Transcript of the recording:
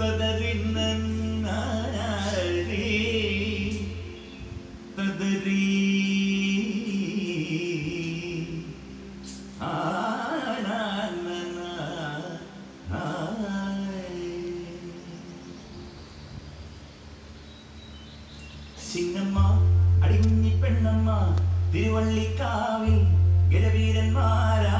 തദറിന്നനാരേ തദരീ ആനാനനാ Ay. ചിങ്ങമ്മ അടിഞ്ഞി Pennamma തിരുവള്ളിക്കാവിൽ ഗരവീരന്മാരായിരം